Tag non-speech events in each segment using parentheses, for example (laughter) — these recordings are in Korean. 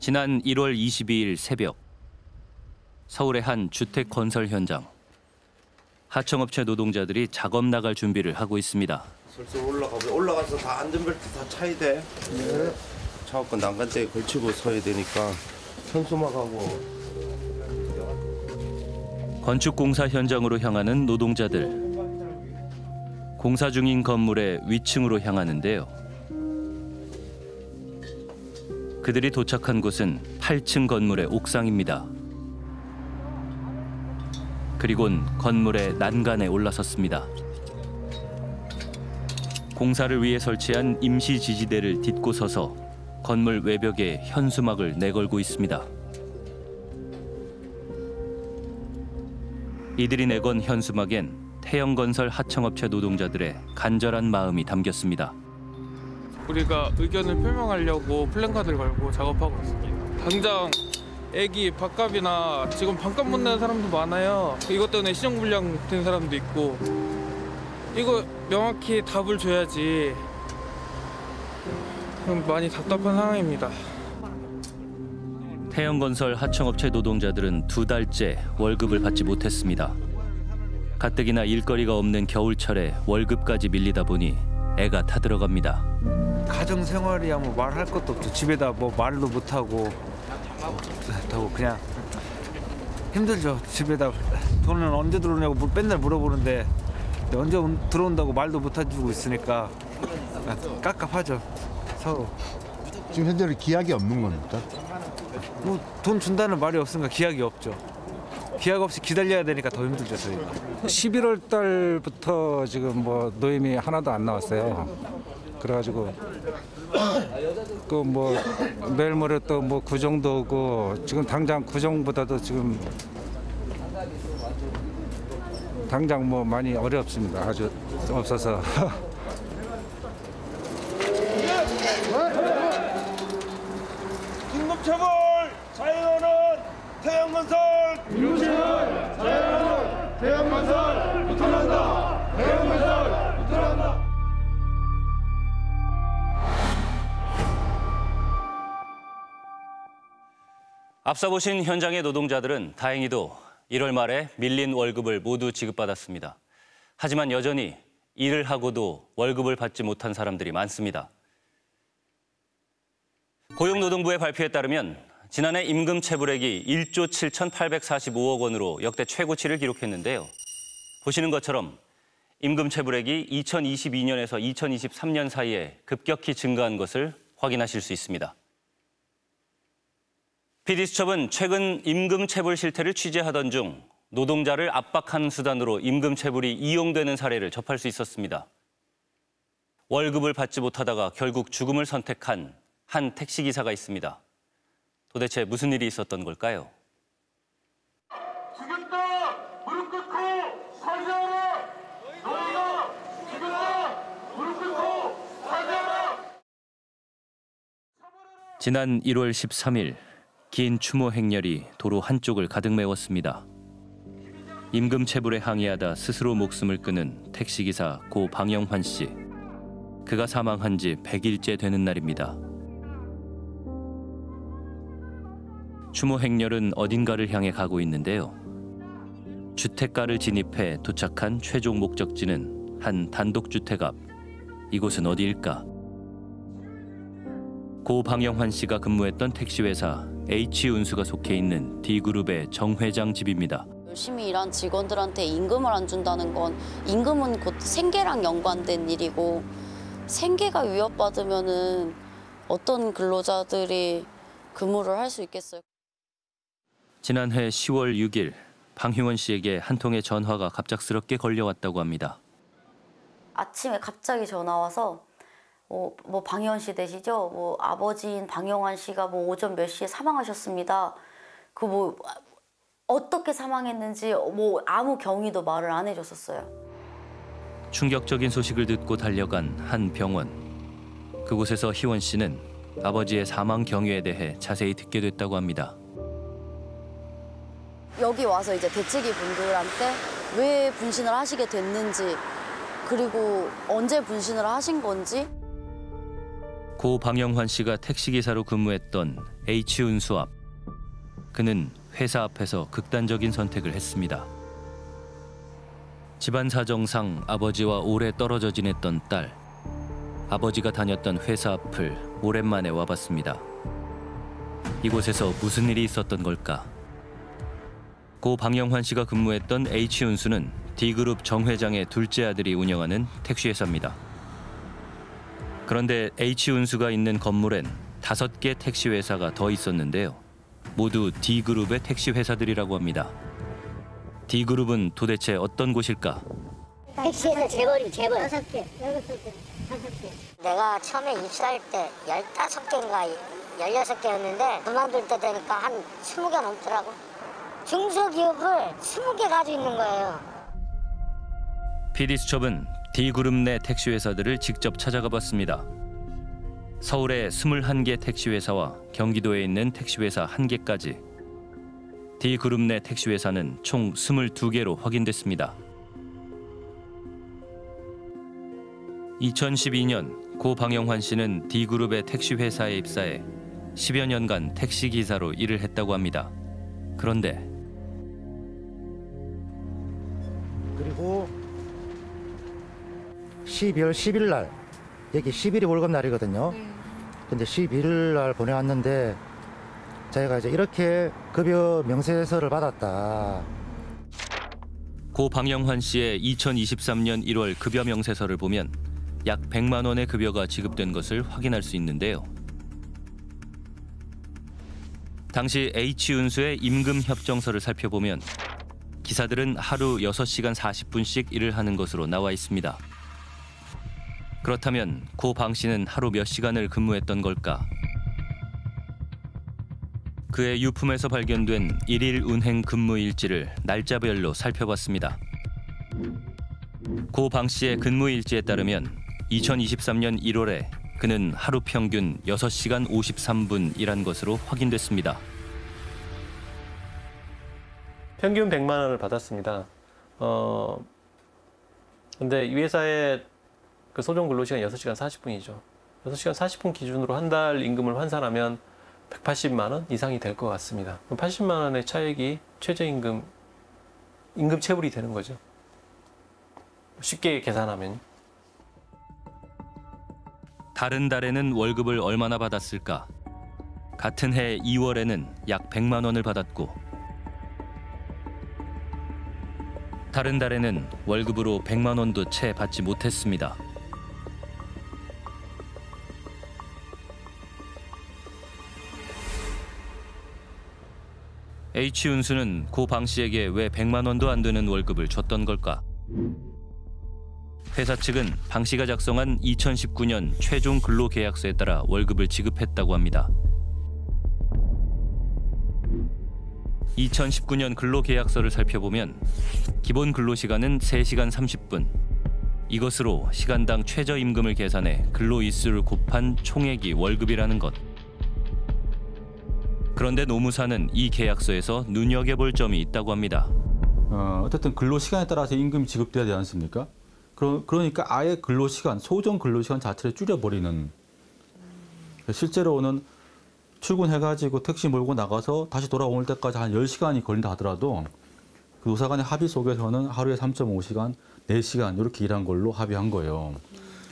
지난 1월 22일 새벽 서울의 한 주택 건설 현장 하청업체 노동자들이 작업 나갈 준비를 하고 있습니다. 슬슬 올라가 보 올라가서 다 안전벨트 다 차야 돼. 네. 차갖고 난간대에 걸치고 서야 되니까 현수막하고 건축 공사 현장으로 향하는 노동자들. 공사 중인 건물의 위층으로 향하는데요. 그들이 도착한 곳은 8층 건물의 옥상입니다. 그리곤 건물의 난간에 올라섰습니다. 공사를 위해 설치한 임시 지지대를 딛고 서서 건물 외벽에 현수막을 내걸고 있습니다. 이들이 내건 현수막엔 태영건설 하청업체 노동자들의 간절한 마음이 담겼습니다. 우리가 의견을 표명하려고 플랜카드를 걸고 작업하고 있습니다. 당장 애기 밥값이나 지금 반값 못 내는 사람도 많아요. 이것 때문에 신용불량 된 사람도 있고 이거 명확히 답을 줘야지 좀 많이 답답한 상황입니다. 태영건설 하청업체 노동자들은 두 달째 월급을 받지 못했습니다. 가뜩이나 일거리가 없는 겨울철에 월급까지 밀리다 보니 애가 타들어갑니다. 가정 생활이야 뭐 말할 것도 없죠. 집에다 뭐 말도 못 하고 하고 그냥 힘들죠. 집에다 돈은 언제 들어오냐고 물- 맨날 물어보는데 언제 온- 들어온다고 말도 못 해주고 있으니까 깝깝하죠. 서로 지금 현재는 기약이 없는 겁니까? 뭐 돈 준다는 말이 없으니까 기약이 없죠. 기약 없이 기다려야 되니까 더 힘들죠 저희가. 11월 달부터 지금 뭐 노임이 하나도 안 나왔어요. 그래가지고 그뭐 내일 모레 또 뭐 구정도 오고 지금 당장 구정보다도 지금 당장 뭐 많이 어렵습니다. 아주 없어서. (laughs) 긴급처벌 자유로는 태양건설 앞서 보신 현장의 노동자들은 다행히도 1월 말에 밀린 월급을 모두 지급받았습니다. 하지만 여전히 일을 하고도 월급을 받지 못한 사람들이 많습니다. 고용노동부의 발표에 따르면 지난해 임금 체불액이 1조 7,845억 원으로 역대 최고치를 기록했는데요. 보시는 것처럼 임금 체불액이 2022년에서 2023년 사이에 급격히 증가한 것을 확인하실 수 있습니다. PD수첩은 최근 임금 체불 실태를 취재하던 중 노동자를 압박하는 수단으로 임금 체불이 이용되는 사례를 접할 수 있었습니다. 월급을 받지 못하다가 결국 죽음을 선택한 한 택시기사가 있습니다. 도대체 무슨 일이 있었던 걸까요? 지난 1월 13일 긴 추모 행렬이 도로 한쪽을 가득 메웠습니다. 임금 체불에 항의하다 스스로 목숨을 끊은 택시기사 고 방영환 씨. 그가 사망한 지 100일째 되는 날입니다. 추모 행렬은 어딘가를 향해 가고 있는데요. 주택가를 진입해 도착한 최종 목적지는 한 단독주택 앞. 이곳은 어디일까? 고 방영환 씨가 근무했던 택시회사 H운수가 속해 있는 D그룹의 정 회장 집입니다. 열심히 일한 직원들한테 임금을 안 준다는 건 임금은 곧 생계랑 연관된 일이고 생계가 위협받으면은 어떤 근로자들이 근무를 할 수 있겠어요? 지난해 10월 6일 방희원 씨에게 한 통의 전화가 갑작스럽게 걸려왔다고 합니다. 아침에 갑자기 전화 와서 뭐, 뭐 방희원 씨 되시죠? 뭐 아버지인 방영환 씨가 뭐 오전 몇 시에 사망하셨습니다. 그 뭐 어떻게 사망했는지 뭐 아무 경위도 말을 안 해줬었어요. 충격적인 소식을 듣고 달려간 한 병원. 그곳에서 희원 씨는 아버지의 사망 경위에 대해 자세히 듣게 됐다고 합니다. 여기 와서 이제 대책위 분들한테 왜 분신을 하시게 됐는지 그리고 언제 분신을 하신 건지 고 방영환 씨가 택시기사로 근무했던 H운수 앞. 그는 회사 앞에서 극단적인 선택을 했습니다. 집안 사정상 아버지와 오래 떨어져 지냈던 딸. 아버지가 다녔던 회사 앞을 오랜만에 와봤습니다. 이곳에서 무슨 일이 있었던 걸까? 고 방영환 씨가 근무했던 H운수는 D그룹 정 회장의 둘째 아들이 운영하는 택시회사입니다. 그런데 H운수가 있는 건물엔 다섯 개 택시회사가 더 있었는데요. 모두 D그룹의 택시회사들이라고 합니다. D그룹은 도대체 어떤 곳일까? 택시에서 재벌이 재벌 여섯 개 다섯 개 내가 처음에 입사할 때 열다섯 개인가 열여섯 개였는데 그만둘 때 되니까 한 스무 개 넘더라고 중소기업을 스무 개 가지고 있는 거예요 PD수첩은 D그룹 내 택시회사들을 직접 찾아가 봤습니다. 서울의 21개 택시회사와 경기도에 있는 택시회사 1개까지 D그룹 내 택시회사는 총 22개로 확인됐습니다. 2012년 고 방영환 씨는 D그룹의 택시회사에 입사해 10여 년간 택시기사로 일을 했다고 합니다. 그런데 그리고 12월 10일 날 여기 10일이 월급 날이거든요. 근데 11일 날 보내왔는데 저희가 이제 이렇게 급여 명세서를 받았다. 고 방영환 씨의 2023년 1월 급여 명세서를 보면 약 100만 원의 급여가 지급된 것을 확인할 수 있는데요. 당시 H운수의 임금 협정서를 살펴보면 기사들은 하루 6시간 40분씩 일을 하는 것으로 나와 있습니다. 그렇다면 고 방 씨는 하루 몇 시간을 근무했던 걸까? 그의 유품에서 발견된 일일 운행 근무 일지를 날짜별로 살펴봤습니다. 고 방 씨의 근무 일지에 따르면 2023년 1월에 그는 하루 평균 6시간 53분 일한 것으로 확인됐습니다. 평균 100만 원을 받았습니다. 어, 근데 이 회사의 그 소정 근로시간 6시간 40분이죠. 6시간 40분 기준으로 한 달 임금을 환산하면 180만 원 이상이 될 것 같습니다. 그럼 80만 원의 차액이 최저임금 임금 체불이 되는 거죠. 쉽게 계산하면. 다른 달에는 월급을 얼마나 받았을까? 같은 해 2월에는 약 100만 원을 받았고 다른 달에는 월급으로 100만 원도 채 받지 못했습니다. H운수는 고 방 씨에게 왜 100만 원도 안 되는 월급을 줬던 걸까? 회사 측은 방 씨가 작성한 2019년 최종 근로계약서에 따라 월급을 지급했다고 합니다. 2019년 근로계약서를 살펴보면 기본 근로시간은 3시간 30분. 이것으로 시간당 최저임금을 계산해 근로일수를 곱한 총액이 월급이라는 것. 그런데 노무사는 이 계약서에서 눈여겨볼 점이 있다고 합니다. 어, 어쨌든 근로 시간에 따라서 임금이 지급돼야 되지 않습니까? 그러, 그러니까 아예 근로 시간, 소정 근로 시간 자체를 줄여버리는. 실제로는 출근해가지고 택시 몰고 나가서 다시 돌아올 때까지 한 10시간이 걸린다 하더라도 그 노사 간의 합의 속에서는 하루에 3.5시간, 4시간 이렇게 일한 걸로 합의한 거예요.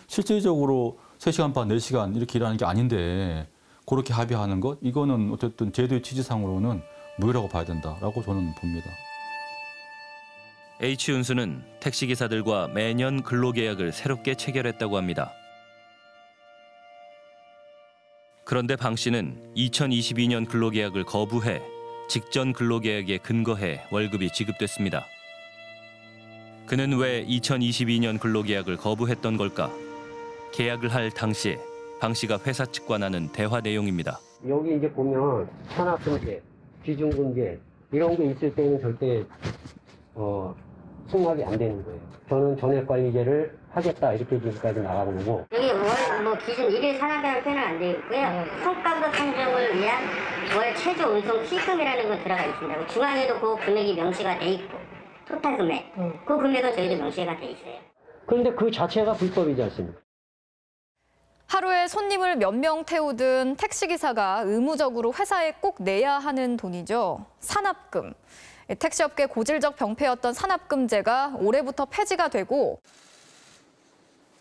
실질적으로 3시간 반, 4시간 이렇게 일하는 게 아닌데 그렇게 합의하는 것 이거는 어쨌든 제도의 취지상으로는 무효라고 봐야 된다라고 저는 봅니다. H운수는 택시기사들과 매년 근로계약을 새롭게 체결했다고 합니다. 그런데 방 씨는 2022년 근로계약을 거부해 직전 근로계약에 근거해 월급이 지급됐습니다. 그는 왜 2022년 근로계약을 거부했던 걸까? 계약을 할 당시에 방 씨가 회사 측과 나눈 대화 내용입니다. 여기 이제 보면 산학금제, 비중금제 이런 게 있을 때는 절대 어, 승낙이 안 되는 거예요. 저는 전액 관리제를 하겠다 이렇게 지금까지 나가고 있고 여기 월, 뭐 기준 일일 산업이라는 표현은 안 되어 있고요 성과급 상정을 위한 월 최저 운송 피금이라는 건 들어가 있습니다 중앙에도 그 금액이 명시가 돼 있고 토탈 금액 그 금액은 저희도 명시가 돼 있어요 그런데 그 자체가 불법이지 않습니까? 하루에 손님을 몇 명 태우든 택시기사가 의무적으로 회사에 꼭 내야 하는 돈이죠. 산업금. 택시업계 고질적 병폐였던 산업금제가 올해부터 폐지가 되고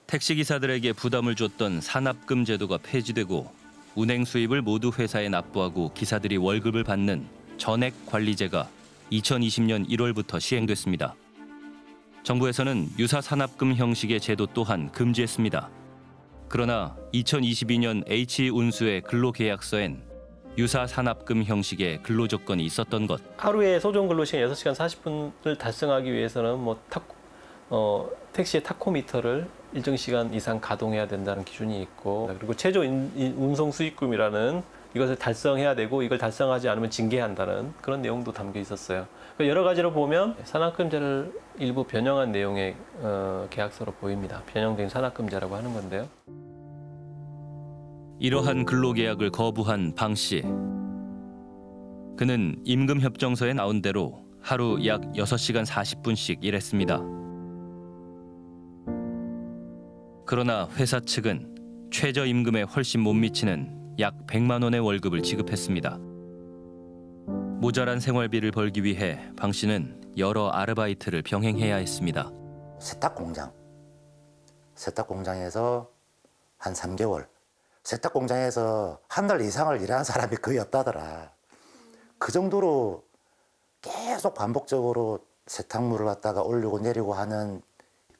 택시기사들에게 부담을 줬던 산납금 제도가 폐지되고 운행 수입을 모두 회사에 납부하고 기사들이 월급을 받는 전액 관리제가 2020년 1월부터 시행됐습니다. 정부에서는 유사 산납금 형식의 제도 또한 금지했습니다. 그러나 2022년 H 운수의 근로계약서엔 유사 산납금 형식의 근로 조건이 있었던 것. 하루에 소정 근로시간 6시간 40분을 달성하기 위해서는 뭐 타, 어, 택시의 타코미터를 일정 시간 이상 가동해야 된다는 기준이 있고 그리고 최저 운송 수익금이라는 이것을 달성해야 되고 이걸 달성하지 않으면 징계한다는 그런 내용도 담겨 있었어요. 그 여러 가지로 보면 산학금제를 일부 변형한 내용의 어, 계약서로 보입니다. 변형된 산학금제라고 하는 건데요. 이러한 근로계약을 거부한 방 씨. 그는 임금협정서에 나온 대로 하루 약 6시간 40분씩 일했습니다. 그러나 회사 측은 최저임금에 훨씬 못 미치는 약 100만 원의 월급을 지급했습니다. 모자란 생활비를 벌기 위해 방 씨는 여러 아르바이트를 병행해야 했습니다. 세탁 공장. 세탁 공장에서 한 3개월. 세탁 공장에서 한 달 이상을 일하는 사람이 거의 없다더라. 그 정도로 계속 반복적으로 세탁물을 갖다가 올리고 내리고 하는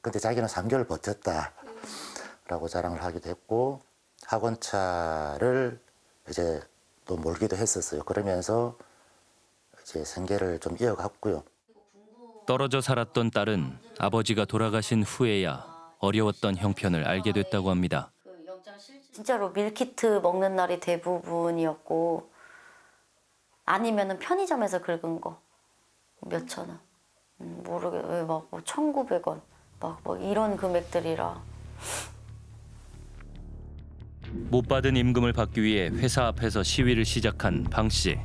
근데 자기는 3개월 버텼다. 라고 자랑을 하기도 했고 학원차를 이제 또 몰기도 했었어요. 그러면서 이제 생계를 좀 이어갔고요. 떨어져 살았던 딸은 아버지가 돌아가신 후에야 어려웠던 형편을 알게 됐다고 합니다. 진짜로 밀키트 먹는 날이 대부분이었고 아니면은 편의점에서 긁은 거 몇천 원. 음, 모르게 막뭐 1,900원 막뭐 이런 금액들이라 못 받은 임금을 받기 위해 회사 앞에서 시위를 시작한 방 씨.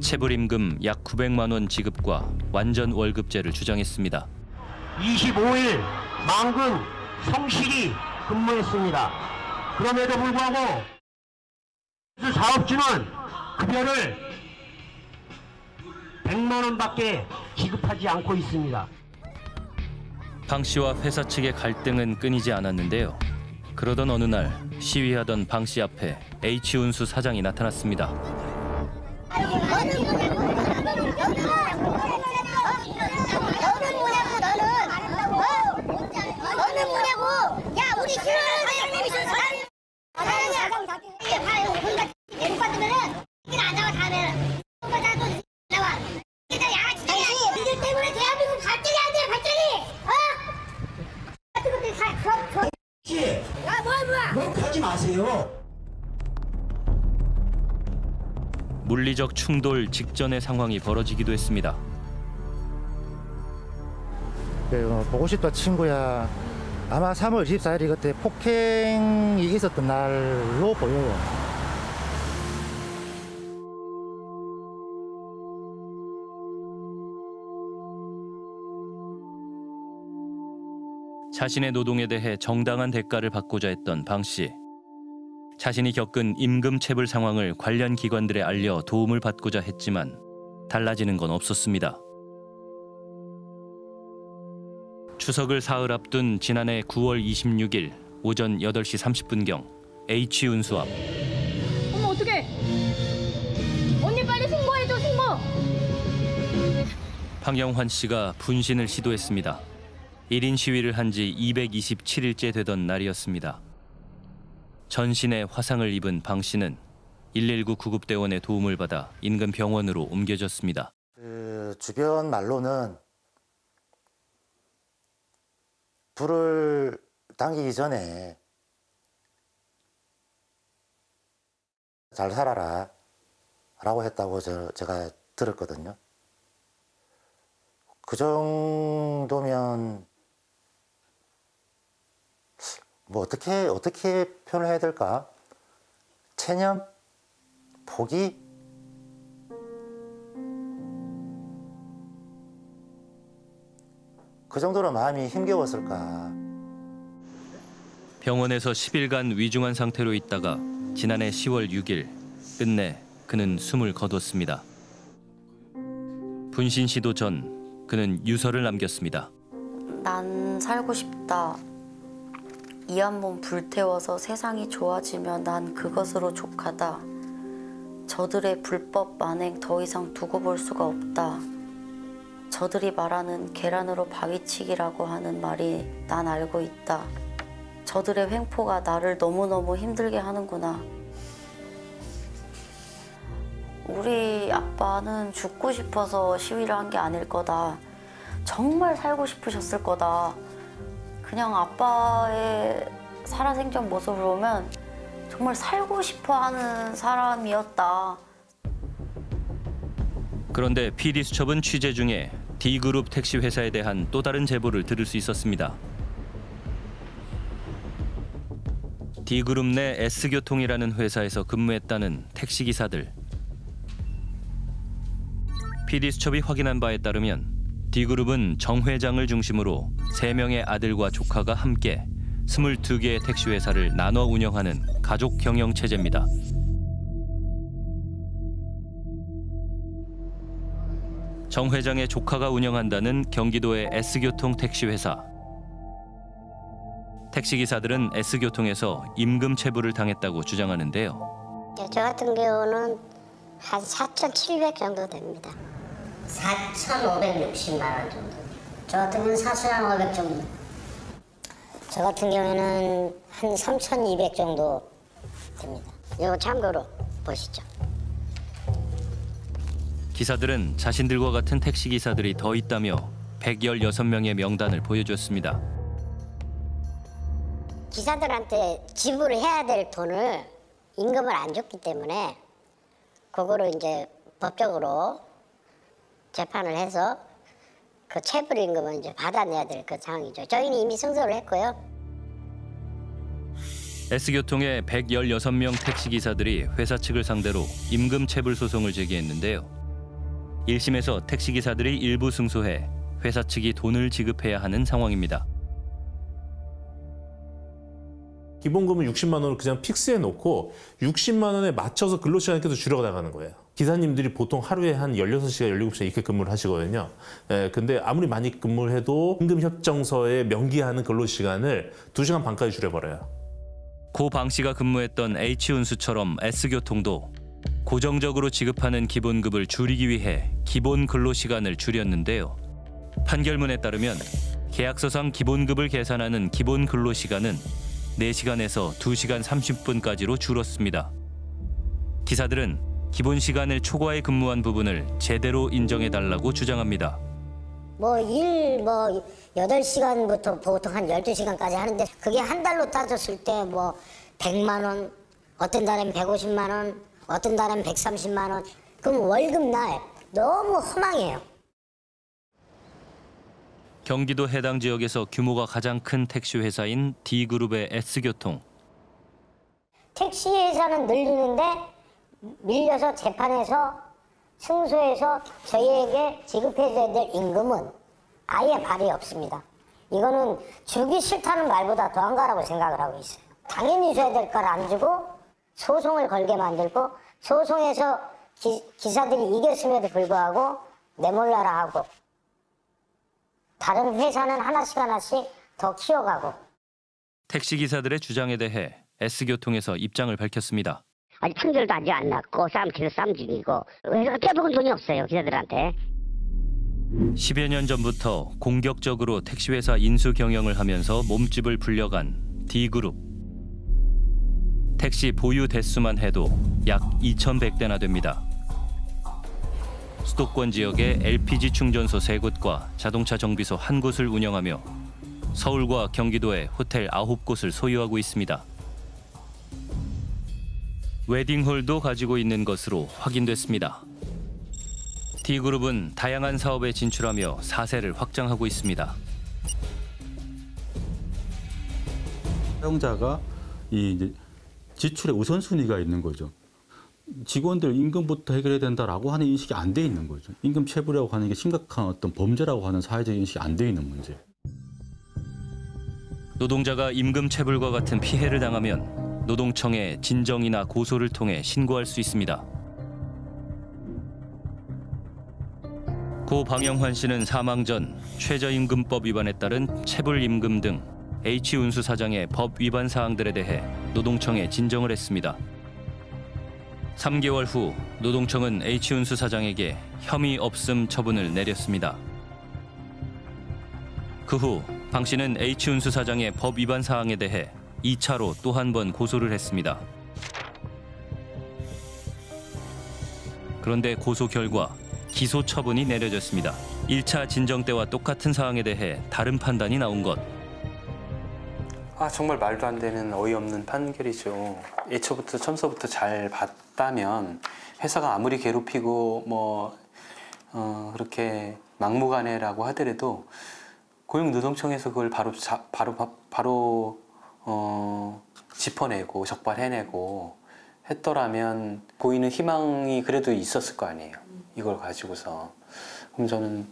체불 임금 약 900만 원 지급과 완전 월급제를 주장했습니다. 25일 망근 성실히 근무했습니다. 그럼에도 불구하고 그 사업주는 급여를 100만 원밖에 지급하지 않고 있습니다. 방 씨와 회사 측의 갈등은 끊이지 않았는데요. 그러던 어느 날 시위하던 방 씨 앞에 H 운수 사장이 나타났습니다. 물리적 충돌 직전의 상황이 벌어지기도 했습니다. 그, 어, 보고 싶다 친구야. 아마 3월 24일이 그때 폭행이 있었던 날로 보여요. 자신의 노동에 대해 정당한 대가를 받고자 했던 방 씨. 자신이 겪은 임금 체불 상황을 관련 기관들에 알려 도움을 받고자 했지만 달라지는 건 없었습니다. 추석을 사흘 앞둔 지난해 9월 26일 오전 8시 30분경 H 운수 앞 어머 어떡해 언니 빨리 신고해줘 신고 황영환 씨가 분신을 시도했습니다. 1인 시위를 한 지 227일째 되던 날이었습니다. 전신에 화상을 입은 방 씨는 119 구급대원의 도움을 받아 인근 병원으로 옮겨졌습니다. 그 주변 말로는 불을 당기기 전에 잘 살아라 라고 했다고 저, 제가 들었거든요. 그 정도면 뭐 어떻게 어떻게 표현을 해야 될까? 체념? 포기? 그 정도로 마음이 힘겨웠을까? 병원에서 10일간 위중한 상태로 있다가 지난해 10월 6일 끝내 그는 숨을 거뒀습니다. 분신 시도 전 그는 유서를 남겼습니다. 난 살고 싶다. 이한몸 불태워서 세상이 좋아지면 난 그것으로 족하다. 저들의 불법 만행 더 이상 두고 볼 수가 없다. 저들이 말하는 계란으로 바위치기라고 하는 말이 난 알고 있다. 저들의 횡포가 나를 너무너무 힘들게 하는구나. 우리 아빠는 죽고 싶어서 시위를 한 게 아닐 거다. 정말 살고 싶으셨을 거다. 그냥 아빠의 살아생전 모습을 보면 정말 살고 싶어 하는 사람이었다. 그런데 PD 수첩은 취재 중에 D그룹 택시 회사에 대한 또 다른 제보를 들을 수 있었습니다. D그룹 내 S교통이라는 회사에서 근무했다는 택시 기사들. PD 수첩이 확인한 바에 따르면 D그룹은 정 회장을 중심으로 세명의 아들과 조카가 함께 22개의 택시 회사를 나눠 운영하는 가족 경영 체제입니다. 정 회장의 조카가 운영한다는 경기도의 S교통 택시 회사. 택시 기사들은 S교통에서 임금 체불을 당했다고 주장하는데요. 네, 저 같은 경우는 한 4,700 정도 됩니다. 4,560만 원 정도. 저 같은 경우는 4,500 정도. 저 같은 경우에는 한 3,200 정도 됩니다. 이거 참고로 보시죠. 기사들은 자신들과 같은 택시 기사들이 더 있다며 116명의 명단을 보여줬습니다. 기사들한테 지불을 해야 될 돈을 임금을 안 줬기 때문에 그거를 이제 법적으로 재판을 해서 그 체불 임금을 이제 받아내야 될 그 상황이죠. 저희는 이미 승소를 했고요. S교통의 116명 택시 기사들이 회사 측을 상대로 임금 체불 소송을 제기했는데요. 1심에서 택시 기사들이 일부 승소해 회사 측이 돈을 지급해야 하는 상황입니다. 기본금은 60만 원을 그냥 픽스해 놓고 60만 원에 맞춰서 근로시간을 계속 줄여 나가는 거예요. 기사님들이 보통 하루에 한 16시간, 17시간 이렇게 근무를 하시거든요. 예, 근데 아무리 많이 근무를 해도 임금협정서에 명기하는 근로시간을 2시간 반까지 줄여버려요. 고 방 씨가 근무했던 H운수처럼 S교통도 고정적으로 지급하는 기본급을 줄이기 위해 기본 근로 시간을 줄였는데요. 판결문에 따르면 계약서상 기본급을 계산하는 기본 근로 시간은 4시간에서 2시간 30분까지로 줄었습니다. 기사들은 기본 시간을 초과해 근무한 부분을 제대로 인정해 달라고 주장합니다. 뭐 일뭐 8시간부터 보통 한 12시간까지 하는데 그게 한 달로 따졌을 때뭐 100만 원, 어떤 달엔 150만 원, 어떤 달엔 130만 원. 그럼 월급 날 너무 허망해요. 경기도 해당 지역에서 규모가 가장 큰 택시 회사인 D그룹의 S교통. 택시 회사는 늘리는데 밀려서 재판에서 승소해서 저희에게 지급해줘야 될 임금은 아예 발이 없습니다. 이거는 주기 싫다는 말보다 더한 거라고 생각을 하고 있어요. 당연히 줘야 될 걸 안 주고 소송을 걸게 만들고 소송에서 기, 기사들이 이겼음에도 불구하고 내몰라라 하고 다른 회사는 하나씩 하나씩 더 키워가고 택시 기사들의 주장에 대해 S교통에서 입장을 밝혔습니다. 아직 판결도 아직 안 났고 싸움 계속 싸움 중이고 회사가 떼먹은 돈이 없어요 기사들한테 10여 년 전부터 공격적으로 택시회사 인수 경영을 하면서 몸집을 불려간 D그룹. 택시 보유 대수만 해도 약 2,100대나 됩니다. 수도권 지역에 LPG 충전소 3곳과 자동차 정비소 한곳을 운영하며 서울과 경기도에 호텔 9곳을 소유하고 있습니다. 웨딩홀도 가지고 있는 것으로 확인됐습니다. D그룹은 다양한 사업에 진출하며 사세를 확장하고 있습니다. 사용자가 이 지출의 우선순위가 있는 거죠. 직원들 임금부터 해결해야 된다라고 하는 인식이 안 돼 있는 거죠. 임금 체불이라고 하는 게 심각한 어떤 범죄라고 하는 사회적 인식이 안 돼 있는 문제. 노동자가 임금 체불과 같은 피해를 당하면 노동청에 진정이나 고소를 통해 신고할 수 있습니다. 고 방영환 씨는 사망 전 최저임금법 위반에 따른 체불임금 등 H운수 사장의 법 위반 사항들에 대해 노동청에 진정을 했습니다. 3개월 후 노동청은 H운수 사장에게 혐의 없음 처분을 내렸습니다. 그 후 방 씨는 H운수 사장의 법 위반 사항에 대해 2차로 또 한 번 고소를 했습니다. 그런데 고소 결과 기소 처분이 내려졌습니다. 1차 진정 때와 똑같은 사항에 대해 다른 판단이 나온 것. 아 정말 말도 안 되는 어이없는 판결이죠. 애초부터 처음서부터 잘 봤다면 회사가 아무리 괴롭히고 뭐 어, 그렇게 막무가내라고 하더라도 고용노동청에서 그걸 바로 자, 바로 바, 바로 어, 짚어내고 적발해내고 했더라면 보이는 희망이 그래도 있었을 거 아니에요. 이걸 가지고서 그럼 저는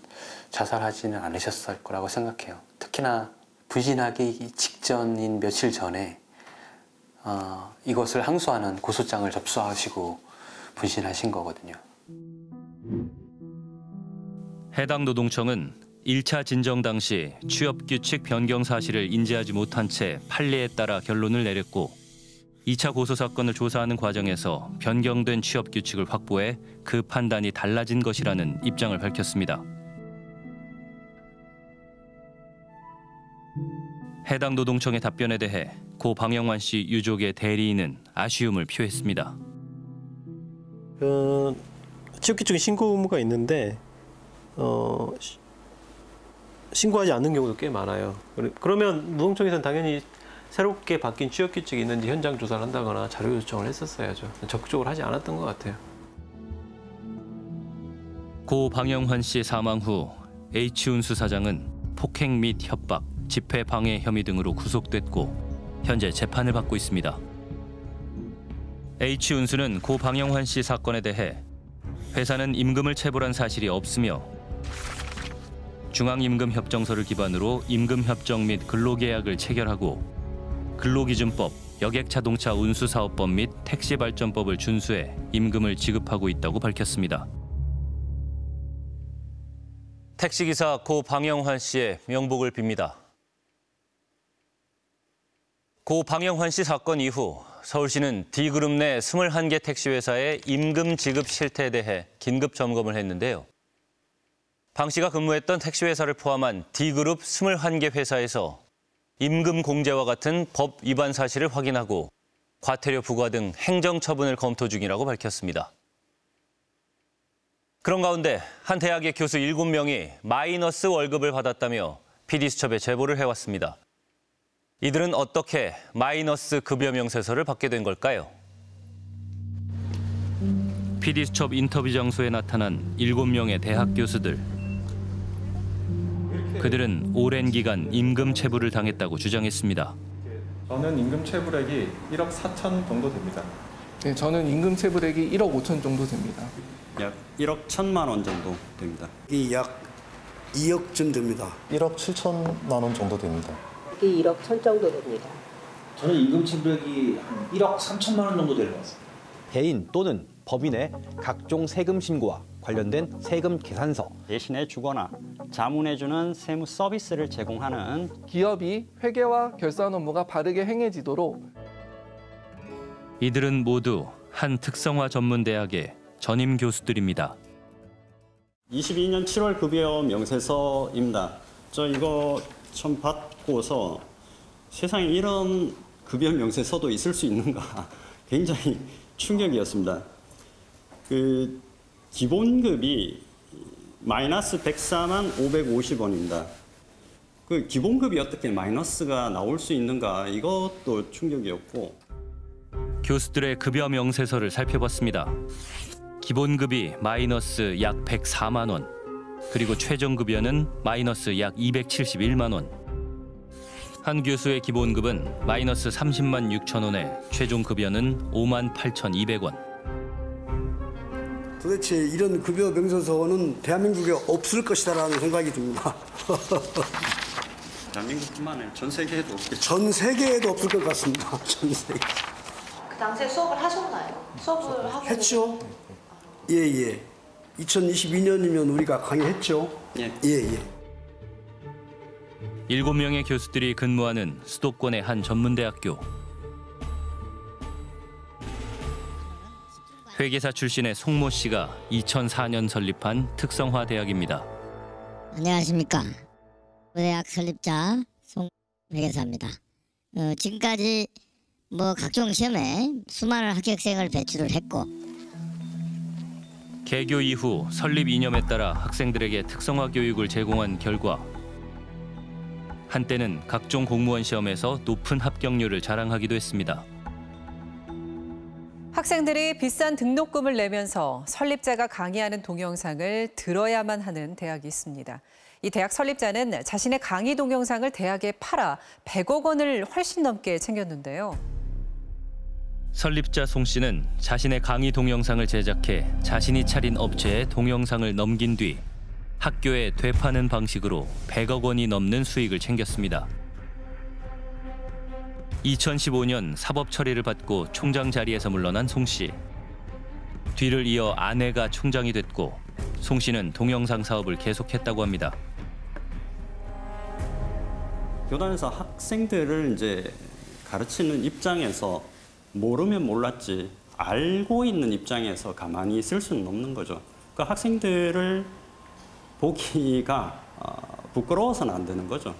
자살하지는 않으셨을 거라고 생각해요. 특히나 부진하기 직전인 며칠 전에 어, 이것을 항소하는 고소장을 접수하시고 분신하신 거거든요. 해당 노동청은 1차 진정 당시 취업 규칙 변경 사실을 인지하지 못한 채 판례에 따라 결론을 내렸고 2차 고소 사건을 조사하는 과정에서 변경된 취업 규칙을 확보해 그 판단이 달라진 것이라는 입장을 밝혔습니다. 해당 노동청의 답변에 대해 고 방영환 씨 유족의 대리인은 아쉬움을 표했습니다. 어, 취업규칙 신고 의무가 있는데 어, 시- 신고하지 않는 경우도 꽤 많아요. 그러- 그러면 노동청에서는 당연히 새롭게 바뀐 취업 규칙이 있는지 현장 조사를 한다거나 자료 요청을 했었어야죠. 적극적으로 하지 않았던 것 같아요. 고 방영환 씨 사망 후 H운수 사장은 폭행 및 협박, 집회 방해 혐의 등으로 구속됐고 현재 재판을 받고 있습니다. H운수는 고 방영환 씨 사건에 대해 회사는 임금을 체불한 사실이 없으며 중앙임금협정서를 기반으로 임금협정 및 근로계약을 체결하고 근로기준법, 여객자동차 운수사업법 및 택시발전법을 준수해 임금을 지급하고 있다고 밝혔습니다. 택시기사 고 방영환 씨의 명복을 빕니다. 고 방영환 씨 사건 이후 서울시는 D그룹 내 21개 택시회사의 임금 지급 실태에 대해 긴급 점검을 했는데요. 방 씨가 근무했던 택시회사를 포함한 D그룹 21개 회사에서 임금 공제와 같은 법 위반 사실을 확인하고 과태료 부과 등 행정 처분을 검토 중이라고 밝혔습니다. 그런 가운데 한 대학의 교수 7명이 마이너스 월급을 받았다며 PD수첩에 제보를 해왔습니다. 이들은 어떻게 마이너스 급여 명세서를 받게 된 걸까요? PD수첩 인터뷰 장소에 나타난 7명의 대학 교수들. 그들은 오랜 기간 임금 체불을 당했다고 주장했습니다. 저는 임금 체불액이 1억 4천 정도 됩니다. 네, 저는 임금 체불액이 1억 5천 정도 됩니다. 약 1억 1천만 원 정도 됩니다. 약 2억쯤 됩니다. 1억 7천만 원 정도 됩니다. 이 1억 천 정도 됩니다. 저는 임금 체불액이 한 1억 3천만 원 정도 되는 것 같습니다. 개인 또는 법인의 각종 세금 신고와 관련된 세금 계산서 대신해 주거나 자문해 주는 세무 서비스를 제공하는 기업이 회계와 결산 업무가 바르게 행해지도록 이들은 모두 한 특성화 전문 대학의 전임 교수들입니다. 22년 7월 급여 명세서입니다. 저 이거 처음 받고서 세상에 이런 급여 명세서도 있을 수 있는가 (laughs) 굉장히 충격이었습니다. 그 기본급이 마이너스 104만 550원입니다. 그 기본급이 어떻게 마이너스가 나올 수 있는가 이것도 충격이었고 교수들의 급여 명세서를 살펴봤습니다. 기본급이 마이너스 약 104만 원, 그리고 최종 급여는 마이너스 약 271만 원. 한 교수의 기본급은 마이너스 30만 6천 원에 최종 급여는 5만 8,200원. 도대체 이런 급여 명세서는 대한민국에 없을 것이다라는 생각이 듭니다. (laughs) 대한민국뿐만 아니라 전 세계에도 없겠죠. 전 세계에도 없을 것 같습니다. (laughs) 전 세계. 그 당시에 수업을 하셨나요? 수업을 하고 했죠? 예, 예. 2022년이면 우리가 강의했죠? 예. 예, 예. 일곱 명의 교수들이 근무하는 수도권의 한 전문대학교. 회계사 출신의 송모 씨가 2004년 설립한 특성화 대학입니다. 안녕하십니까. 대학 설립자 송 회계사입니다. 어, 지금까지 뭐 각종 시험에 수많은 합격생을 배출을 했고 개교 이후 설립 이념에 따라 학생들에게 특성화 교육을 제공한 결과 한때는 각종 공무원 시험에서 높은 합격률을 자랑하기도 했습니다. 학생들이 비싼 등록금을 내면서 설립자가 강의하는 동영상을 들어야만 하는 대학이 있습니다. 이 대학 설립자는 자신의 강의 동영상을 대학에 팔아 100억 원을 훨씬 넘게 챙겼는데요. 설립자 송 씨는 자신의 강의 동영상을 제작해 자신이 차린 업체에 동영상을 넘긴 뒤 학교에 되파는 방식으로 100억 원이 넘는 수익을 챙겼습니다. 2015년 사법 처리를 받고 총장 자리에서 물러난 송 씨. 뒤를 이어 아내가 총장이 됐고 송 씨는 동영상 사업을 계속했다고 합니다. 교단에서 학생들을 이제 가르치는 입장에서 모르면 몰랐지 알고 있는 입장에서 가만히 있을 수는 없는 거죠. 그 학생들을 보기가 어, 부끄러워서는 안 되는 거죠.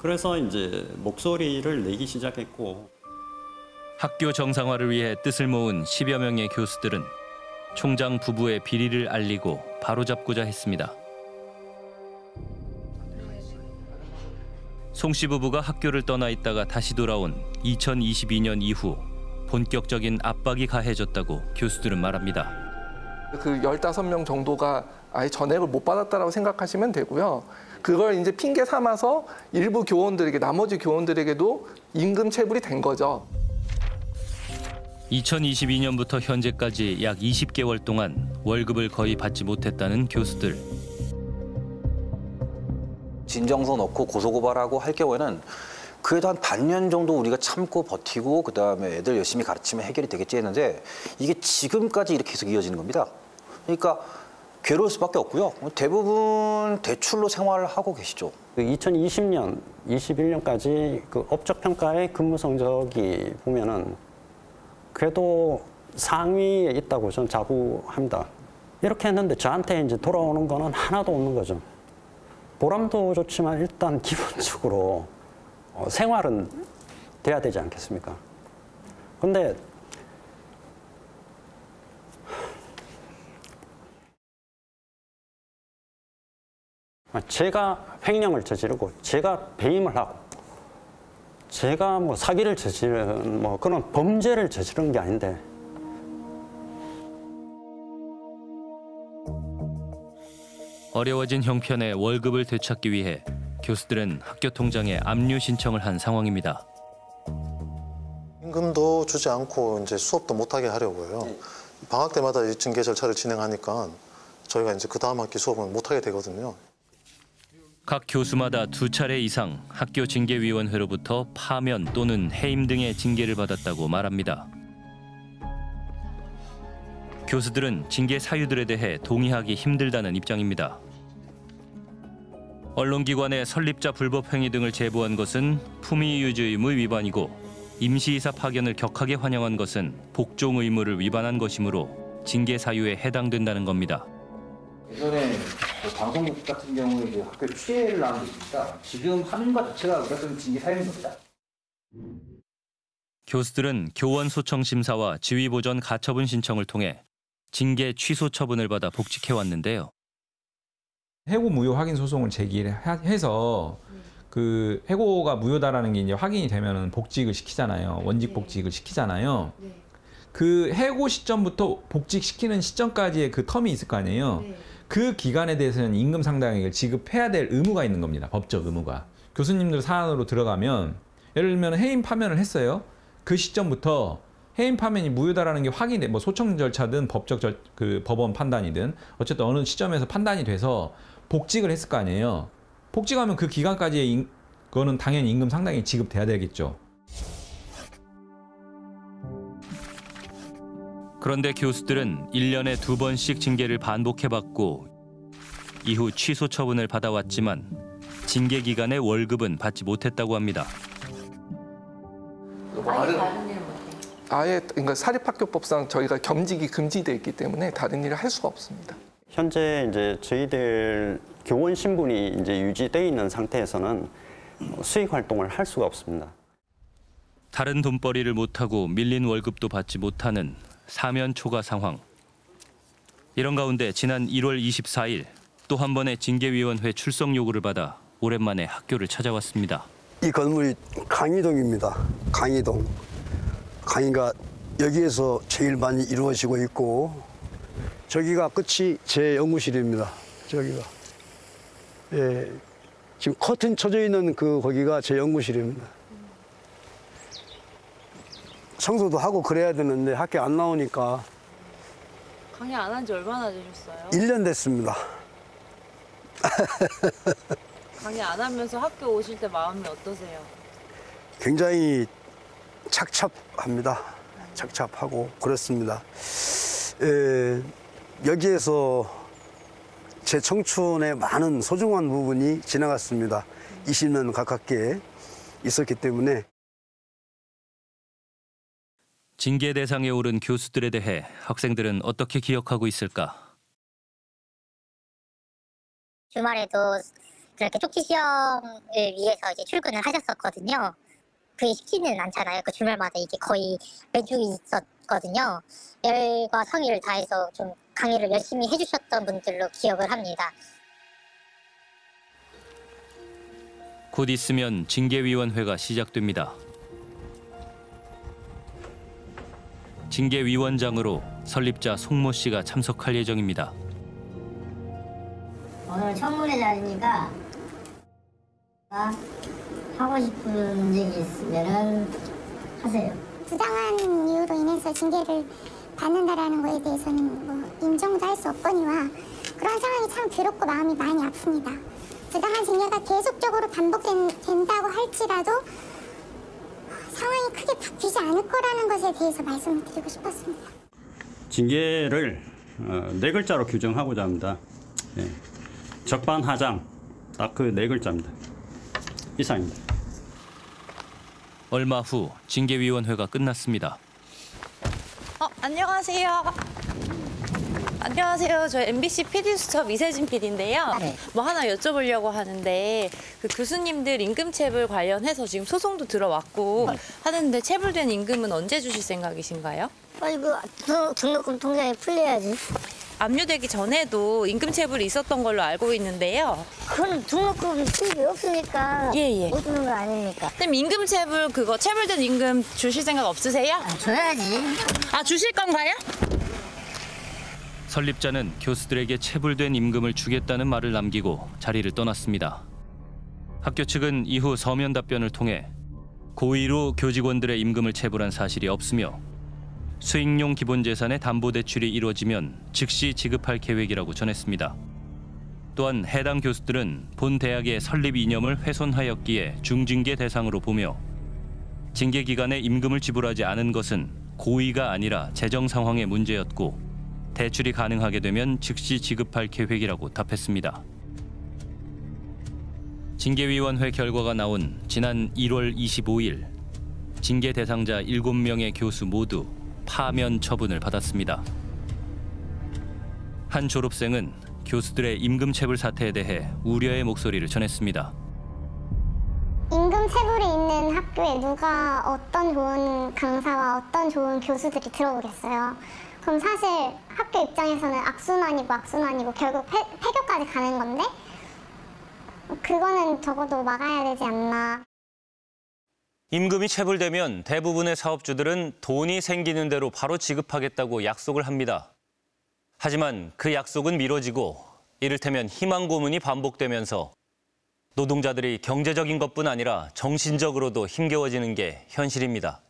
그래서 이제 목소리를 내기 시작했고 학교 정상화를 위해 뜻을 모은 10여 명의 교수들은 총장 부부의 비리를 알리고 바로잡고자 했습니다. 송 씨 부부가 학교를 떠나 있다가 다시 돌아온 2022년 이후 본격적인 압박이 가해졌다고 교수들은 말합니다. 그 15명 정도가 아예 전액을 못 받았다라고 생각하시면 되고요. 그걸 이제 핑계 삼아서 일부 교원들에게 나머지 교원들에게도 임금 체불이 된 거죠. 2022년부터 현재까지 약 20개월 동안 월급을 거의 받지 못했다는 교수들. 진정서 넣고 고소고발하고 할 경우에는 그래도 한 반년 정도 우리가 참고 버티고 그다음에 애들 열심히 가르치면 해결이 되겠지 했는데 이게 지금까지 이렇게 계속 이어지는 겁니다. 그러니까 괴로울 수밖에 없고요. 대부분 대출로 생활을 하고 계시죠. 그 2020년, 21년까지 그 업적 평가의 근무 성적이 보면은 그래도 상위에 있다고 저는 자부합니다. 이렇게 했는데 저한테 이제 돌아오는 거는 하나도 없는 거죠. 보람도 좋지만 일단 (laughs) 기본적으로 어, 생활은 돼야 되지 않겠습니까? 근데 제가 횡령을 저지르고 제가 배임을 하고 제가 뭐 사기를 저지른 뭐 그런 범죄를 저지른 게 아닌데 어려워진 형편의 월급을 되찾기 위해 교수들은 학교 통장에 압류 신청을 한 상황입니다. 임금도 주지 않고 이제 수업도 못하게 하려고요. 방학 때마다 이 징계 절차를 진행하니까 저희가 이제 그 다음 학기 수업은 못하게 되거든요. 각 교수마다 두 차례 이상 학교 징계위원회로부터 파면 또는 해임 등의 징계를 받았다고 말합니다. 교수들은 징계 사유들에 대해 동의하기 힘들다는 입장입니다. 언론기관의 설립자 불법 행위 등을 제보한 것은 품위유지 의무 위반이고 임시이사 파견을 격하게 환영한 것은 복종 의무를 위반한 것이므로 징계 사유에 해당된다는 겁니다. 예전에 그 방송국 같은 경우에 이제 학교 취재를 나온 게 있으니까 지금 하는 것 자체가 우리가 징계 사유인 겁니다. 교수들은 교원 소청 심사와 지위 보전 가처분 신청을 통해 징계 취소 처분을 받아 복직해 왔는데요. 해고 무효 확인 소송을 제기해서 그 해고가 무효다라는 게 이제 확인이 되면은 복직을 시키잖아요. 원직 복직을 시키잖아요. 그 해고 시점부터 복직시키는 시점까지의 그 텀이 있을 거 아니에요. 그 기간에 대해서는 임금 상당액을 지급해야 될 의무가 있는 겁니다. 법적 의무가. 교수님들 사안으로 들어가면 예를 들면 해임 파면을 했어요. 그 시점부터 해임 파면이 무효다라는 게 확인돼 뭐 소청 절차든 법적 절, 그 법원 판단이든 어쨌든 어느 시점에서 판단이 돼서 복직을 했을 거 아니에요. 복직하면 그 기간까지의 임, 그거는 당연히 임금 상당히 지급돼야 되겠죠. 그런데 교수들은 1년에 두 번씩 징계를 반복해봤고 이후 취소 처분을 받아왔지만 징계 기간에 월급은 받지 못했다고 합니다. 아예 다른 일을 아예 그러니까 사립학교법상 저희가 겸직이 금지돼 있기 때문에 다른 일을 할 수가 없습니다. 현재 이제 저희들 교원 신분이 이제 유지돼 있는 상태에서는 수익 활동을 할 수가 없습니다. 다른 돈벌이를 못하고 밀린 월급도 받지 못하는 사면 초과 상황. 이런 가운데 지난 1월 24일 또 한 번의 징계위원회 출석 요구를 받아 오랜만에 학교를 찾아왔습니다. 이 건물이 강의동입니다. 강의동. 강의가 여기에서 제일 많이 이루어지고 있고 저기가 끝이 제 연구실입니다. 저기가. 예. 지금 커튼 쳐져 있는 그 거기가 제 연구실입니다. 청소도 하고 그래야 되는데 학교 안 나오니까 강의 안 한 지 얼마나 되셨어요? 1년 됐습니다. 강의 안 하면서 학교 오실 때 마음이 어떠세요? 굉장히 착잡합니다. 착잡하고 그렇습니다. 에, 여기에서 제 청춘의 많은 소중한 부분이 지나갔습니다. 20년 가깝게 있었기 때문에 징계 대상에 오른 교수들에 대해 학생들은 어떻게 기억하고 있을까? 주말에도 그렇게 쪽지 시험을 위해서 이제 출근을 하셨었거든요. 그게 쉽지는 않잖아요. 그 주말마다 이게 거의 매주 있었거든요. 열과 성의를 다해서 좀 강의를 열심히 해주셨던 분들로 기억을 합니다. 곧 있으면 징계위원회가 시작됩니다. 징계위원장으로 설립자 송모 씨가 참석할 예정입니다. 오늘 청문회 자리니까 아, 하고 싶은 얘기 있으면은 하세요. 부당한 이유로 인해서 징계를 받는다라는 거에 대해서는 뭐 인정도 할 수 없거니와 그런 상황이 참 괴롭고 마음이 많이 아픕니다. 부당한 징계가 계속적으로 반복된다고 할지라도 상황이 크게 바뀌지 않을 거라는 것에 대해서 말씀을 드리고 싶었습니다. 징계를 어, 네 글자로 규정하고자 합니다. 예. 적반하장 딱 그 네 글자입니다. 이상입니다. 얼마 후 징계위원회가 끝났습니다. 어, 안녕하세요. 안녕하세요. 저 MBC PD 수첩 이세진 PD인데요. 뭐 하나 여쭤보려고 하는데 그 교수님들 임금 체불 관련해서 지금 소송도 들어왔고 하는데 체불된 임금은 언제 주실 생각이신가요? 아이고 등- 등록금 통장에 풀려야지. 압류되기 전에도 임금 체불이 있었던 걸로 알고 있는데요. 그건 등록금 수입이 없으니까 예, 예. 못 주는 거 아닙니까? 그럼 임금 체불 그거 체불된 임금 주실 생각 없으세요? 줘야지. 아 주실 건가요? 설립자는 교수들에게 체불된 임금을 주겠다는 말을 남기고 자리를 떠났습니다. 학교 측은 이후 서면 답변을 통해 고의로 교직원들의 임금을 체불한 사실이 없으며 수익용 기본재산의 담보대출이 이루어지면 즉시 지급할 계획이라고 전했습니다. 또한 해당 교수들은 본 대학의 설립 이념을 훼손하였기에 중징계 대상으로 보며 징계 기간에 임금을 지불하지 않은 것은 고의가 아니라 재정 상황의 문제였고 대출이 가능하게 되면 즉시 지급할 계획이라고 답했습니다. 징계위원회 결과가 나온 지난 1월 25일 징계 대상자 7명의 교수 모두 파면 처분을 받았습니다. 한 졸업생은 교수들의 임금 체불 사태에 대해 우려의 목소리를 전했습니다. 임금 체불이 있는 학교에 누가 어떤 좋은 강사와 어떤 좋은 교수들이 들어오겠어요. 그럼 사실 학교 입장에서는 악순환이고 악순환이고 결국 폐, 폐교까지 가는 건데 그거는 적어도 막아야 되지 않나. 임금이 체불되면 대부분의 사업주들은 돈이 생기는 대로 바로 지급하겠다고 약속을 합니다. 하지만 그 약속은 미뤄지고 이를테면 희망 고문이 반복되면서 노동자들이 경제적인 것뿐 아니라 정신적으로도 힘겨워지는 게 현실입니다.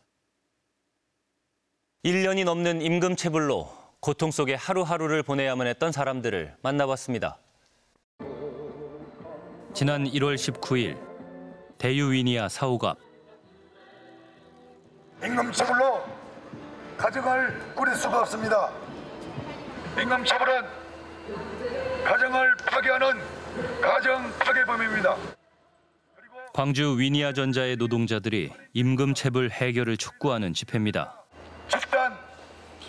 1년이 넘는 임금 체불로 고통 속에 하루하루를 보내야만 했던 사람들을 만나봤습니다. 지난 1월 19일 대유위니아 사오갑. 임금처벌로 가정을 꾸릴 수가 없습니다. 임금처벌은 가정을 파괴하는 가정 파괴범입니다. 광주 위니아 전자의 노동자들이 임금 체불 해결을 촉구하는 집회입니다. 집단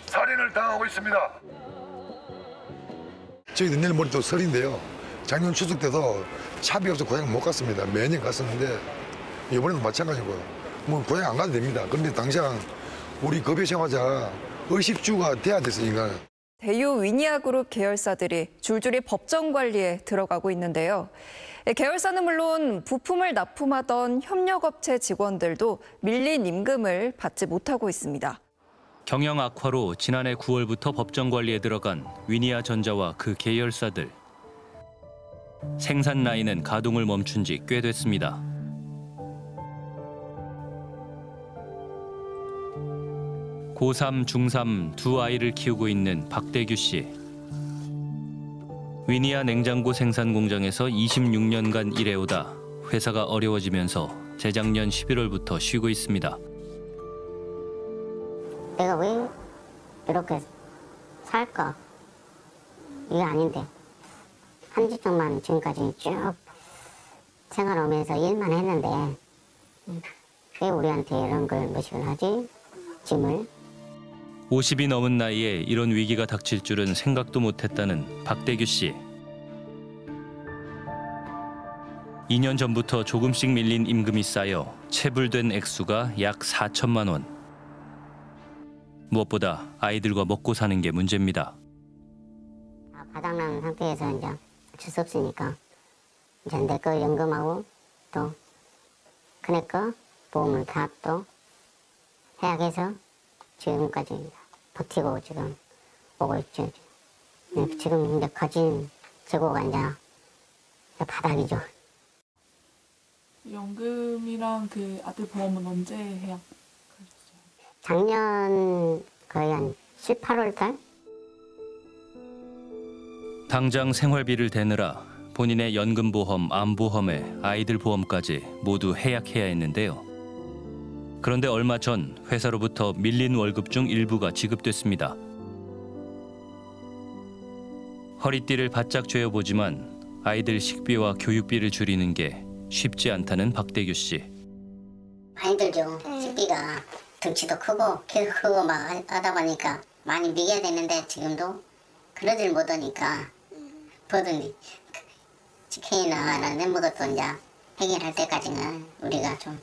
살인을 당하고 있습니다. 저희도 내일 또 설인데요. 작년 추석 때도 차비 없어 고향 못 갔습니다. 매년 갔었는데 이번에도 마찬가지고 뭐 고향 안 가도 됩니다. 그런데 당장 우리 급여 생활자 의식주가 돼야 됐으니까 대유 위니아 그룹 계열사들이 줄줄이 법정 관리에 들어가고 있는데요. 계열사는 물론 부품을 납품하던 협력업체 직원들도 밀린 임금을 받지 못하고 있습니다. 경영 악화로 지난해 9월부터 법정 관리에 들어간 위니아 전자와 그 계열사들. 생산 라인은 가동을 멈춘 지 꽤 됐습니다. 고3, 중3 두 아이를 키우고 있는 박대규 씨. 위니아 냉장고 생산 공장에서 26년간 일해오다 회사가 어려워지면서 재작년 11월부터 쉬고 있습니다. 내가 왜 이렇게 살까? 이게 아닌데 한 주 동안 지금까지 쭉 생활하면서 일만 했는데 왜 우리한테 이런 걸 무식을 하지? 짐을 50이 넘은 나이에 이런 위기가 닥칠 줄은 생각도 못했다는 박대규 씨. 2년 전부터 조금씩 밀린 임금이 쌓여 체불된 액수가 약 4천만 원. 무엇보다 아이들과 먹고 사는 게 문제입니다. 다 바닥난 상태에서 이제 어쩔 수 없으니까 이제 내 거 연금하고 또 큰애 거 보험을 다 또 해약해서 지금까지 버티고 지금 오고 있죠. 네, 지금 이제 가진 재고가 이제 바닥이죠. 연금이랑 그 아들 보험은 언제 해야? 작년 거의 한 7, 8월 달? 당장 생활비를 대느라 본인의 연금보험, 암보험에 아이들 보험까지 모두 해약해야 했는데요. 그런데 얼마 전 회사로부터 밀린 월급 중 일부가 지급됐습니다. 허리띠를 바짝 죄어보지만 아이들 식비와 교육비를 줄이는 게 쉽지 않다는 박대규 씨. 많이 들죠. 식비가 덩치도 크고 키도 크고 막 하- 하다 보니까 많이 미겨야 되는데 지금도 그러질 못하니까 버든지 직행이나 멤버도 이제 해결할 때까지는 우리가 좀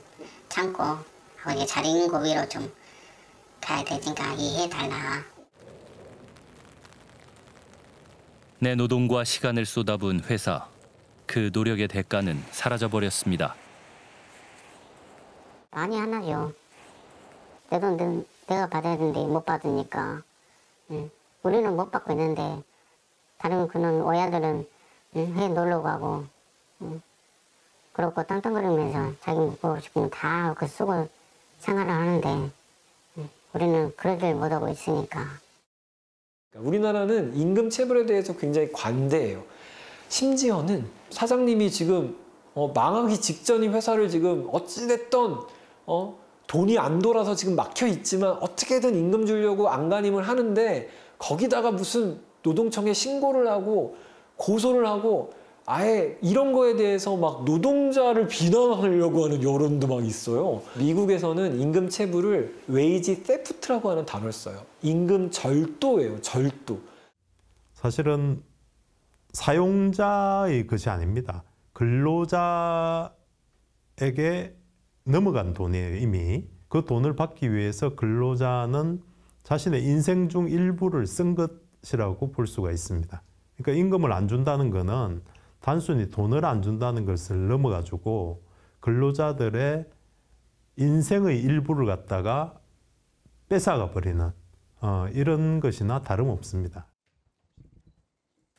참고 하고 이제 자린 고비로 좀 가야 되니까 이해해 달라. 내 노동과 시간을 쏟아부은 회사. 그 노력의 대가는 사라져버렸습니다. 많이 하나죠. 내돈 내, 내가 받아야 되는데 못 받으니까. 응. 우리는 못 받고 있는데 다른 그런 오야들은 응, 회 놀러 가고 응. 그렇고 땅땅거리면서 자기 먹고 싶으면 다그 쓰고 생활을 하는데 응. 우리는 그러질 못하고 있으니까 그러니까 우리나라는 임금 체불에 대해서 굉장히 관대해요. 심지어는 사장님이 지금 어, 망하기 직전인 회사를 지금 어찌됐던 어, 돈이 안 돌아서 지금 막혀 있지만 어떻게든 임금 주려고 안간힘을 하는데 거기다가 무슨 노동청에 신고를 하고 고소를 하고 아예 이런 거에 대해서 막 노동자를 비난하려고 하는 여론도 막 있어요. 미국에서는 임금 체불을 웨이지 세프트라고 하는 단어를 써요. 임금 절도예요. 절도. 사실은 사용자의 것이 아닙니다. 근로자에게 넘어간 돈이에요, 이미. 그 돈을 받기 위해서 근로자는 자신의 인생 중 일부를 쓴 것이라고 볼 수가 있습니다. 그러니까 임금을 안 준다는 것은 단순히 돈을 안 준다는 것을 넘어가지고 근로자들의 인생의 일부를 갖다가 뺏어가 버리는 어, 이런 것이나 다름없습니다.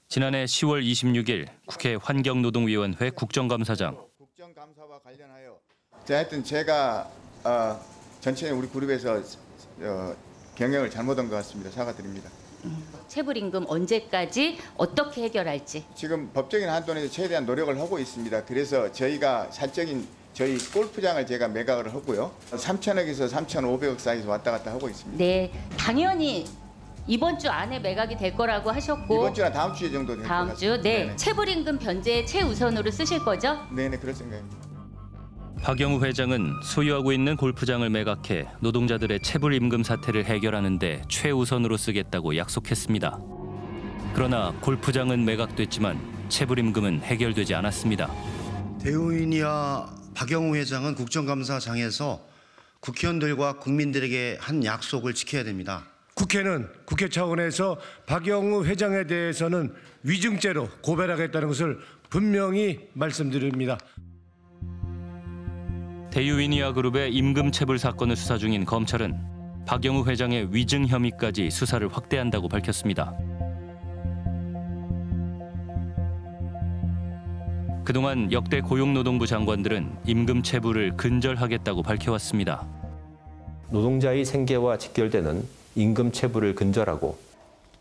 지난해 10월 26일 국회 환경노동위원회 국정감사장. 자, 하여튼 제가 어, 전체 우리 그룹에서 어, 경영을 잘못한 것 같습니다. 사과드립니다. 체불임금 언제까지 어떻게 해결할지 지금 법적인 한도 내에서 최대한 노력을 하고 있습니다. 그래서 저희가 사적인 저희 골프장을 제가 매각을 하고요. 3천억에서 3,500억 사이에서 왔다 갔다 하고 있습니다. 네, 당연히 이번 주 안에 매각이 될 거라고 하셨고 이번 주나 다음 주 정도 될것 다음 주. 네, 네네. 체불 임금 변제 최우선으로 쓰실 거죠? 네네 그럴 생각입니다. 박영우 회장은 소유하고 있는 골프장을 매각해 노동자들의 체불 임금 사태를 해결하는 데 최우선으로 쓰겠다고 약속했습니다. 그러나 골프장은 매각됐지만 체불 임금은 해결되지 않았습니다. 대우인이와 박영우 회장은 국정감사장에서 국회의원들과 국민들에게 한 약속을 지켜야 됩니다. 국회는 국회 차원에서 박영우 회장에 대해서는 위증죄로 고발하겠다는 것을 분명히 말씀드립니다. 대유이니아 그룹의 임금 체불 사건을 수사 중인 검찰은 박영우 회장의 위증 혐의까지 수사를 확대한다고 밝혔습니다. 그동안 역대 고용노동부 장관들은 임금 체불을 근절하겠다고 밝혀왔습니다. 노동자의 생계와 직결되는 임금 체불을 근절하고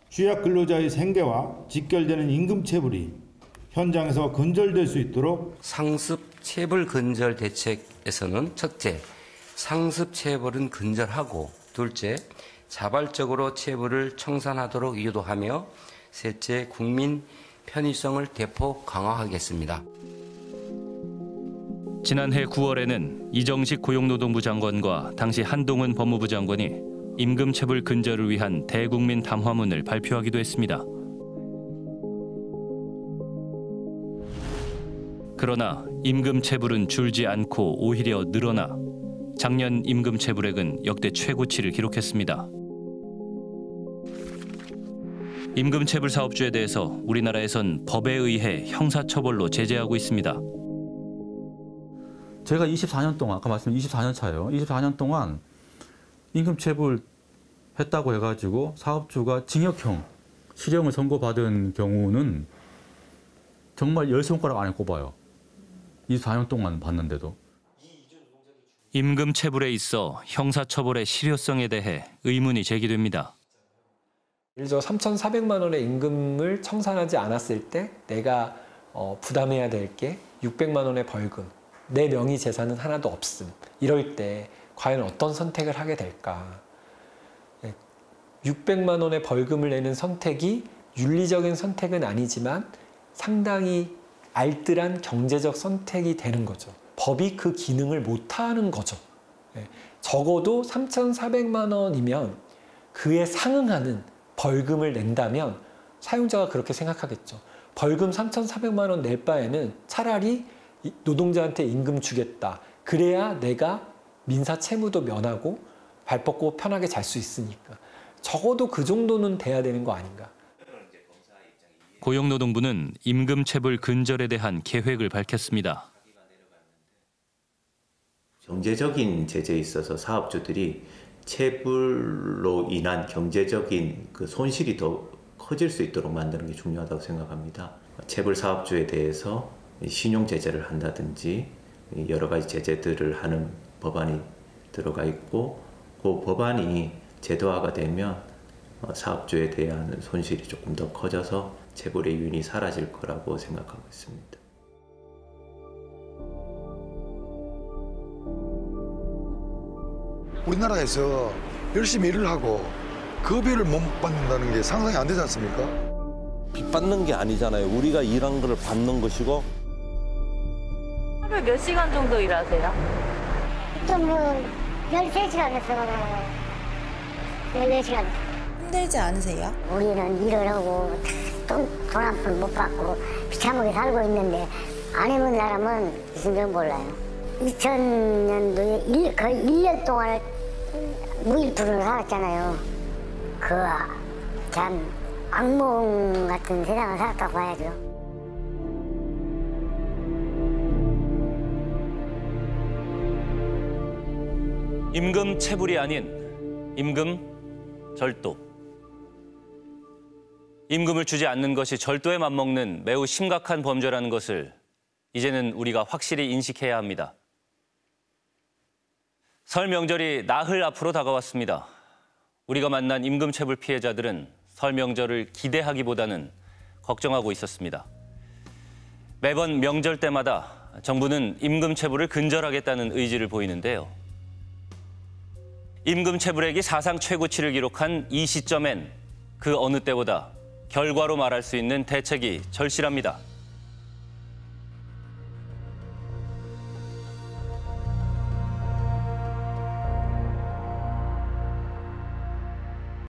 취약 근로자의 생계와 직결되는 임금 체불이 현장에서 근절될 수 있도록 상습 체불 근절 대책에서는 첫째, 상습 체불은 근절하고 둘째, 자발적으로 체불을 청산하도록 유도하며 셋째, 국민 편의성을 대폭 강화하겠습니다. 지난해 9월에는 이정식 고용노동부 장관과 당시 한동훈 법무부 장관이 임금 체불 근절을 위한 대국민 담화문을 발표하기도 했습니다. 그러나 임금 체불은 줄지 않고 오히려 늘어나 작년 임금 체불액은 역대 최고치를 기록했습니다. 임금 체불 사업주에 대해서 우리나라에선 법에 의해 형사처벌로 제재하고 있습니다. 제가 24년 동안 아까 말씀 24년 차예요. 24년 동안 임금 체불 했다고 해가지고 사업주가 징역형 실형을 선고받은 경우는 정말 열 손가락 안에 꼽아요. 24년 동안 봤는데도. 임금 체불에 있어 형사처벌의 실효성에 대해 의문이 제기됩니다. 예를 들어 3,400만 원의 임금을 청산하지 않았을 때 내가 어, 부담해야 될 게 600만 원의 벌금, 내 명의 재산은 하나도 없음. 이럴 때 과연 어떤 선택을 하게 될까? 600만 원의 벌금을 내는 선택이 윤리적인 선택은 아니지만 상당히 알뜰한 경제적 선택이 되는 거죠. 법이 그 기능을 못하는 거죠. 예, 적어도 3,400만 원이면 그에 상응하는 벌금을 낸다면 사용자가 그렇게 생각하겠죠. 벌금 3,400만 원 낼 바에는 차라리 노동자한테 임금 주겠다. 그래야 내가 민사 채무도 면하고 발 뻗고 편하게 잘 수 있으니까. 적어도 그 정도는 돼야 되는 거 아닌가. 고용노동부는 임금 체불 근절에 대한 계획을 밝혔습니다. 경제적인 제재에 있어서 사업주들이 체불로 인한 경제적인 그 손실이 더 커질 수 있도록 만드는 게 중요하다고 생각합니다. 체불 사업주에 대해서 신용 제재를 한다든지 여러 가지 제재들을 하는 법안이 들어가 있고 그 법안이 제도화가 되면 사업주에 대한 손실이 조금 더 커져서 체불의 윤이 사라질 거라고 생각하고 있습니다. 우리나라에서 열심히 일을 하고 급여를 못 받는다는 게 상상이 안 되지 않습니까? 빚 받는 게 아니잖아요. 우리가 일한 거를 받는 것이고 하루에 몇 시간 정도 일하세요? 보통 뭐 13시간에서 14시간. 힘들지 않으세요? 우리는 일을 하고 돈한 푼 못 받고 비참하게 살고 있는데 안 해본 사람은 무슨 줄 몰라요. 2000년도에 일, 거의 1년 동안 무일푼으로 살았잖아요. 그 참 악몽 같은 세상을 살았다고 봐야죠. 임금 체불이 아닌 임금 절도. 임금을 주지 않는 것이 절도에 맞먹는 매우 심각한 범죄라는 것을 이제는 우리가 확실히 인식해야 합니다. 설 명절이 나흘 앞으로 다가왔습니다. 우리가 만난 임금체불 피해자들은 설 명절을 기대하기보다는 걱정하고 있었습니다. 매번 명절 때마다 정부는 임금체불을 근절하겠다는 의지를 보이는데요. 임금체불액이 사상 최고치를 기록한 이 시점엔 그 어느 때보다 결과로 말할 수 있는 대책이 절실합니다.